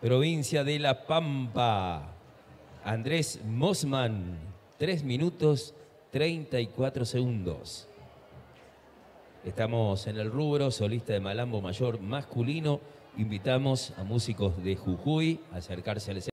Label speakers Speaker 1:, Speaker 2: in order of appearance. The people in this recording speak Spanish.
Speaker 1: provincia de La Pampa. Andrés Mosman, 3 minutos 34 segundos. Estamos en el rubro solista de Malambo Mayor masculino. Invitamos a músicos de Jujuy a acercarse al escenario.